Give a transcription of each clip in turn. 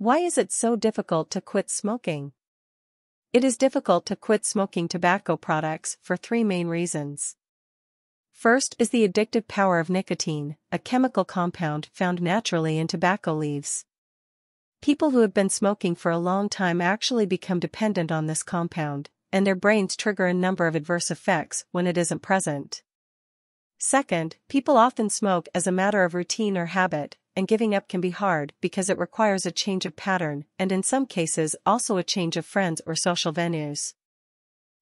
Why is it so difficult to quit smoking? It is difficult to quit smoking tobacco products for three main reasons. First is the addictive power of nicotine, a chemical compound found naturally in tobacco leaves. People who have been smoking for a long time actually become dependent on this compound, and their brains trigger a number of adverse effects when it isn't present. Second, people often smoke as a matter of routine or habit, and giving up can be hard because it requires a change of pattern and in some cases also a change of friends or social venues.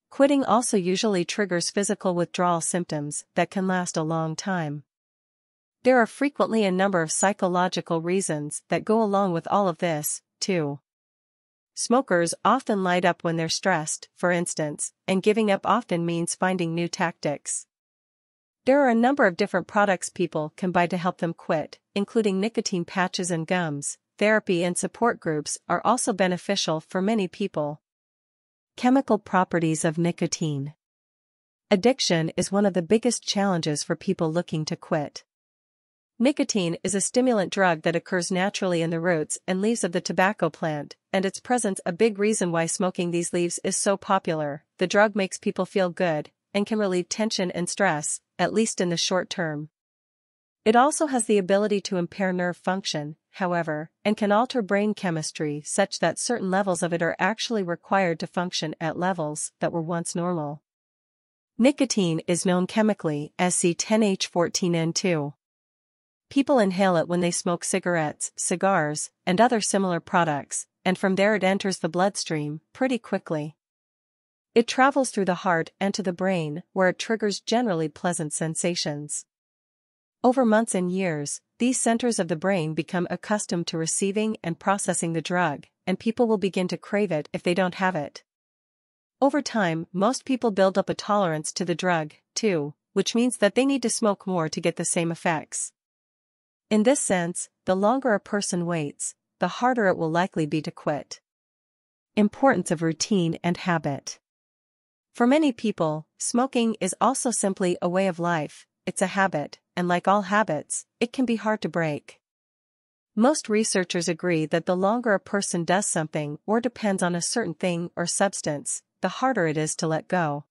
Quitting also usually triggers physical withdrawal symptoms that can last a long time. There are frequently a number of psychological reasons that go along with all of this, too. Smokers often light up when they're stressed, for instance, and giving up often means finding new tactics. There are a number of different products people can buy to help them quit, including nicotine patches and gums. Therapy and support groups are also beneficial for many people. Chemical properties of nicotine. Addiction is one of the biggest challenges for people looking to quit. Nicotine is a stimulant drug that occurs naturally in the roots and leaves of the tobacco plant, and its presence a big reason why smoking these leaves is so popular. The drug makes people feel good and can relieve tension and stress, at least in the short term. It also has the ability to impair nerve function, however, and can alter brain chemistry such that certain levels of it are actually required to function at levels that were once normal. Nicotine is known chemically as C10H14N2. People inhale it when they smoke cigarettes, cigars, and other similar products, and from there it enters the bloodstream pretty quickly. It travels through the heart and to the brain, where it triggers generally pleasant sensations. Over months and years, these centers of the brain become accustomed to receiving and processing the drug, and people will begin to crave it if they don't have it. Over time, most people build up a tolerance to the drug, too, which means that they need to smoke more to get the same effects. In this sense, the longer a person waits, the harder it will likely be to quit. Importance of routine and habit. For many people, smoking is also simply a way of life, it's a habit, and like all habits, it can be hard to break. Most researchers agree that the longer a person does something or depends on a certain thing or substance, the harder it is to let go.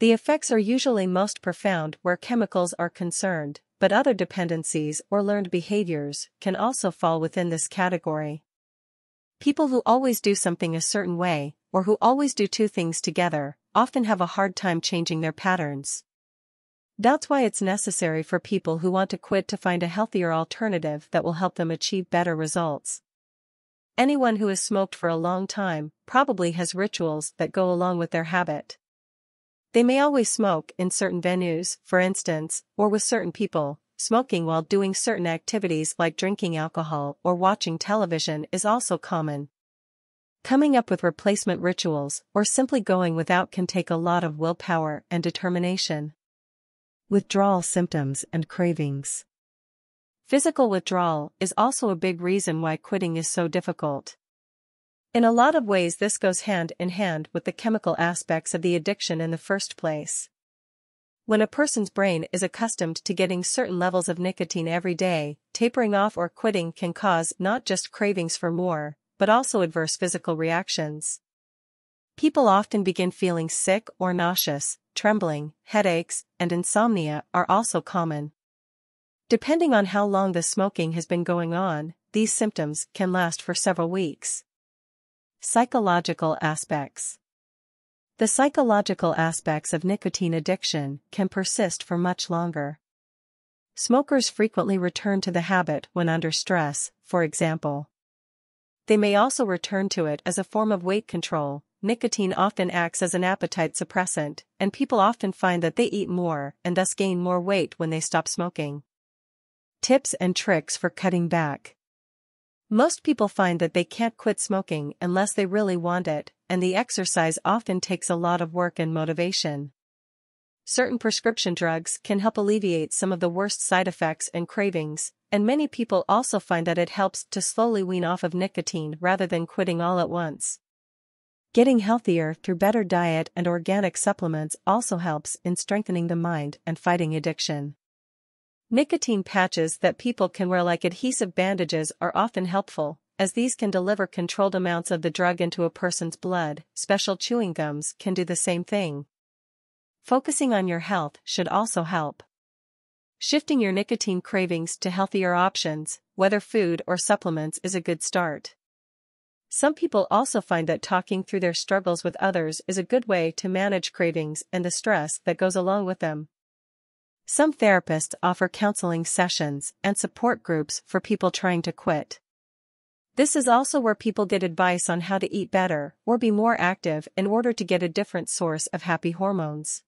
The effects are usually most profound where chemicals are concerned, but other dependencies or learned behaviors can also fall within this category. People who always do something a certain way, or who always do two things together, often have a hard time changing their patterns. That's why it's necessary for people who want to quit to find a healthier alternative that will help them achieve better results. Anyone who has smoked for a long time probably has rituals that go along with their habit. They may always smoke in certain venues, for instance, or with certain people. Smoking while doing certain activities like drinking alcohol or watching television is also common. Coming up with replacement rituals or simply going without can take a lot of willpower and determination. Withdrawal symptoms and cravings. Physical withdrawal is also a big reason why quitting is so difficult. In a lot of ways this goes hand in hand with the chemical aspects of the addiction in the first place. When a person's brain is accustomed to getting certain levels of nicotine every day, tapering off or quitting can cause not just cravings for more, but also adverse physical reactions. People often begin feeling sick or nauseous, trembling, headaches, and insomnia are also common. Depending on how long the smoking has been going on, these symptoms can last for several weeks. Psychological aspects. The psychological aspects of nicotine addiction can persist for much longer. Smokers frequently return to the habit when under stress, for example. They may also return to it as a form of weight control. Nicotine often acts as an appetite suppressant, and people often find that they eat more and thus gain more weight when they stop smoking. Tips and tricks for cutting back. Most people find that they can't quit smoking unless they really want it, and the exercise often takes a lot of work and motivation. Certain prescription drugs can help alleviate some of the worst side effects and cravings, and many people also find that it helps to slowly wean off of nicotine rather than quitting all at once. Getting healthier through better diet and organic supplements also helps in strengthening the mind and fighting addiction. Nicotine patches that people can wear like adhesive bandages are often helpful, as these can deliver controlled amounts of the drug into a person's blood, special chewing gums can do the same thing. Focusing on your health should also help. Shifting your nicotine cravings to healthier options, whether food or supplements, is a good start. Some people also find that talking through their struggles with others is a good way to manage cravings and the stress that goes along with them. Some therapists offer counseling sessions and support groups for people trying to quit. This is also where people get advice on how to eat better or be more active in order to get a different source of happy hormones.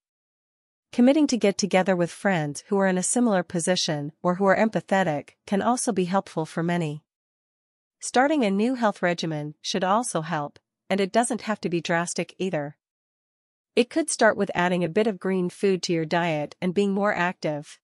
Committing to get together with friends who are in a similar position or who are empathetic can also be helpful for many. Starting a new health regimen should also help, and it doesn't have to be drastic either. It could start with adding a bit of green food to your diet and being more active.